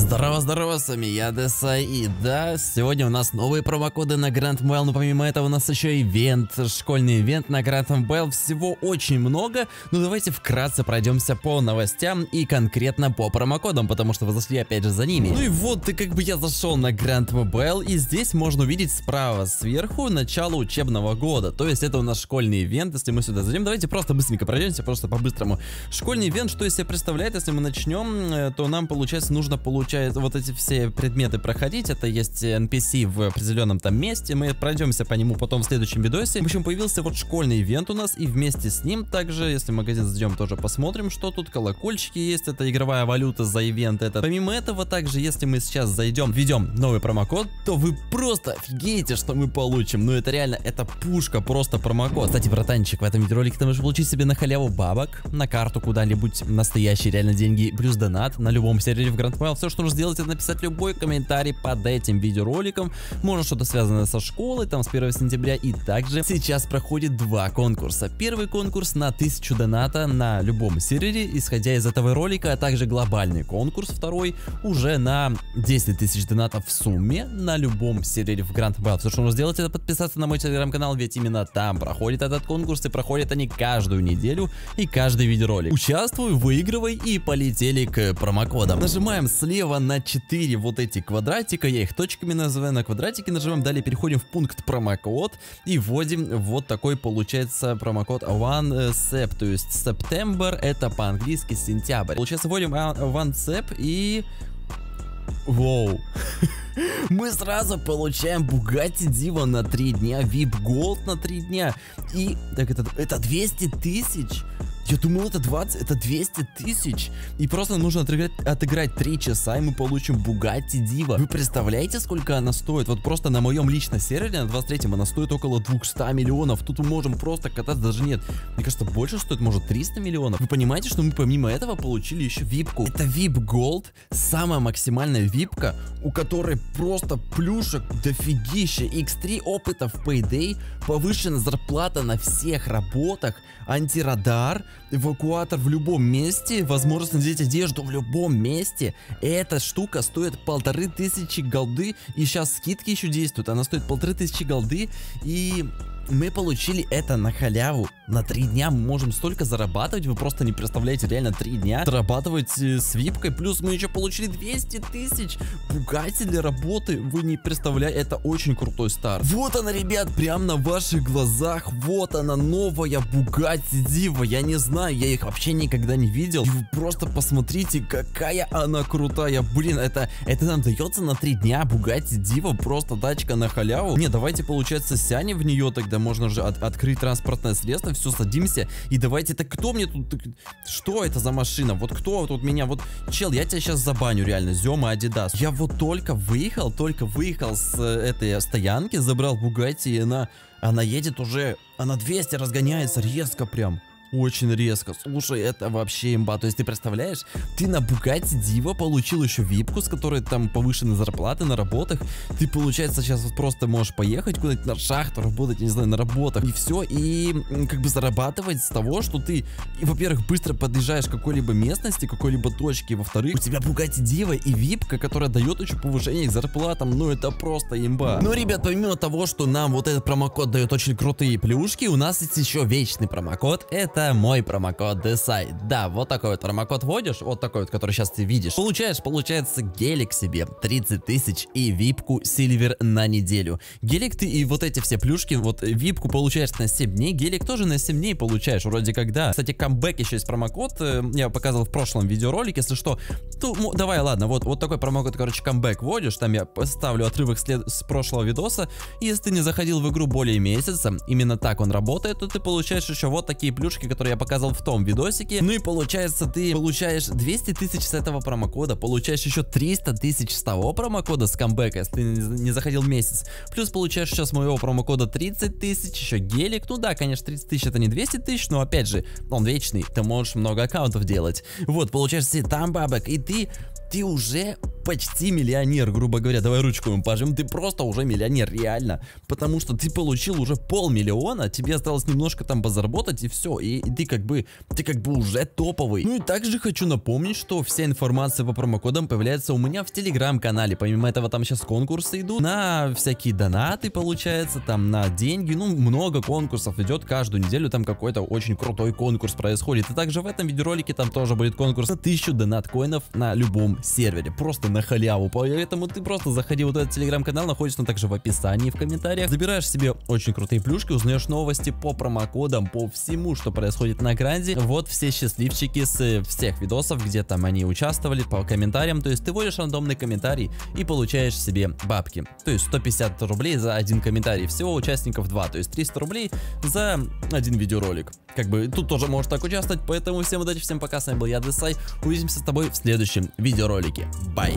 Здорово-здорово, с вами я, Десай, и да, сегодня у нас новые промокоды на Grand Mobile, но помимо этого у нас еще ивент, школьный ивент на Grand Mobile, всего очень много, но давайте вкратце пройдемся по новостям и конкретно по промокодам, потому что вы зашли опять же за ними. Ну и вот, и как бы я зашел на Grand Mobile, и здесь можно увидеть справа сверху начало учебного года, то есть это у нас школьный ивент, если мы сюда зайдем, давайте просто быстренько пройдемся, просто по-быстрому. Школьный ивент, что из себя представляет, если мы начнем, э, то нам, получается, нужно получить получается вот эти все предметы проходить. Это есть NPC в определенном там месте. Мы пройдемся по нему потом в следующем видосе. В общем, появился вот школьный ивент у нас. И вместе с ним также, если магазин зайдем, тоже посмотрим, что тут. Колокольчики есть. Это игровая валюта за ивент этот. Помимо этого, также, если мы сейчас зайдем, введем новый промокод, то вы просто офигеете, что мы получим. Ну, это реально, это пушка, просто промокод. Кстати, братанчик, в этом видеоролике ты можешь получить себе на халяву бабок, на карту куда-нибудь, настоящие реально деньги, плюс донат на любом сервере в Grand Mile. Все, что нужно сделать, это написать любой комментарий под этим видеороликом. Может что-то связанное со школой, там с 1 сентября. И также сейчас проходит два конкурса. Первый конкурс на 1000 доната на любом сервере, исходя из этого ролика, а также глобальный конкурс второй уже на 10 тысяч донатов в сумме на любом сервере в Grand Battle. Все, что нужно сделать, это подписаться на мой телеграм-канал, ведь именно там проходит этот конкурс и проходят они каждую неделю и каждый видеоролик. Участвуй, выигрывай и полетели к промокодам. Нажимаем слева слева на 4 вот эти квадратика, я их точками называю, на квадратики нажимаем, далее переходим в пункт промокод и вводим вот такой получается промокод OneSep, то есть September это по-английски сентябрь. Получается вводим OneSep и... Воу. Мы сразу получаем Bugatti Diva на 3 дня, VIP Gold на 3 дня. И, так это, это 200 тысяч. Я думал, это 20, это 200 тысяч. И просто нужно отыграть, отыграть 3 часа, и мы получим Bugatti Diva. Вы представляете, сколько она стоит? Вот просто на моем личном сервере, на 23-м, она стоит около 200 миллионов. Тут мы можем просто кататься, даже нет. Мне кажется, больше стоит, может, 300 миллионов. Вы понимаете, что мы помимо этого получили еще випку? Это VIP Gold, самая максимальная випка, у которой просто плюшек дофигища. X3 опыта в Payday, повышенная зарплата на всех работах, антирадар, эвакуатор в любом месте, возможность надеть одежду в любом месте. Эта штука стоит полторы тысячи голды, и сейчас скидки еще действуют, она стоит полторы тысячи голды, и мы получили это на халяву. На 3 дня мы можем столько зарабатывать, вы просто не представляете, реально 3 дня зарабатывать э, с випкой. Плюс мы еще получили 200 тысяч Бугати для работы. Вы не представляете, это очень крутой старт. Вот она, ребят, прямо на ваших глазах. Вот она, новая Бугати Дива. Я не знаю, я их вообще никогда не видел. И вы просто посмотрите, какая она крутая. Блин, это, это нам дается на 3 дня. Бугати Дива, просто тачка на халяву. Не, давайте, получается, сянем в нее тогда можно же от, открыть транспортное средство, все, садимся, и давайте, так кто мне тут, что это за машина, вот кто тут меня, вот, чел, я тебя сейчас забаню, реально, Зема Адидас. Я вот только выехал, только выехал с э, этой стоянки, забрал Бугатти, и она, она едет уже, она 200 разгоняется резко прям. Очень резко. Слушай, это вообще имба. То есть ты представляешь, ты на Bugatti Diva получил еще випку, с которой там повышены зарплаты на работах. Ты, получается, сейчас вот просто можешь поехать куда-нибудь на шахту, работать, не знаю, на работах. И все. И как бы зарабатывать с того, что ты, во-первых, быстро подъезжаешь к какой-либо местности, какой-либо точке. Во-вторых, у тебя Bugatti Diva и випка, которая дает еще повышение зарплатам. Ну, это просто имба. Ну, ребят, помимо того, что нам вот этот промокод дает очень крутые плюшки, у нас есть еще вечный промокод. Это это мой промокод DESAI. Да, вот такой вот промокод вводишь, вот такой вот, который сейчас ты видишь. Получаешь, получается, гелик себе 30 тысяч и випку Сильвер на неделю. Гелик ты и вот эти все плюшки, вот випку получаешь на 7 дней, гелик тоже на 7 дней получаешь, вроде как да. Кстати, камбэк еще есть промокод, э, я показывал в прошлом видеоролике, если что, то ну, давай, ладно, вот, вот такой промокод, короче, камбэк вводишь, там я поставлю отрывок след с прошлого видоса, если ты не заходил в игру более месяца, именно так он работает, то ты получаешь еще вот такие плюшки, который я показал в том видосике. Ну и получается, ты получаешь 200 тысяч с этого промокода, получаешь еще 300 тысяч с того промокода с камбэка, если ты не заходил месяц. Плюс получаешь сейчас моего промокода 30 тысяч, еще гелик. Ну да, конечно, 30 тысяч это не 200 тысяч, но опять же, он вечный, ты можешь много аккаунтов делать. Вот, получаешь себе там бабок, и ты ты уже почти миллионер, грубо говоря. Давай ручку ему пожмем, ты просто уже миллионер, реально. Потому что ты получил уже полмиллиона, тебе осталось немножко там позаработать и все. И, и ты как бы, ты как бы уже топовый. Ну и также хочу напомнить, что вся информация по промокодам появляется у меня в телеграм-канале. Помимо этого там сейчас конкурсы идут на всякие донаты, получается, там на деньги. Ну, много конкурсов идет каждую неделю, там какой-то очень крутой конкурс происходит. И также в этом видеоролике там тоже будет конкурс на 1000 донат-коинов на любом сервере. Просто на халяву. Поэтому ты просто заходи вот этот телеграм-канал, находится он также в описании, в комментариях. Забираешь себе очень крутые плюшки, узнаешь новости по промокодам, по всему, что происходит на гранде. Вот все счастливчики с всех видосов, где там они участвовали, по комментариям. То есть ты вводишь рандомный комментарий и получаешь себе бабки. То есть 150 рублей за один комментарий. Всего участников 2, то есть 300 рублей за один видеоролик. Как бы тут тоже можешь так участвовать, поэтому всем удачи, всем пока, с вами был я, Десай. Увидимся с тобой в следующем видеоролике. Бай!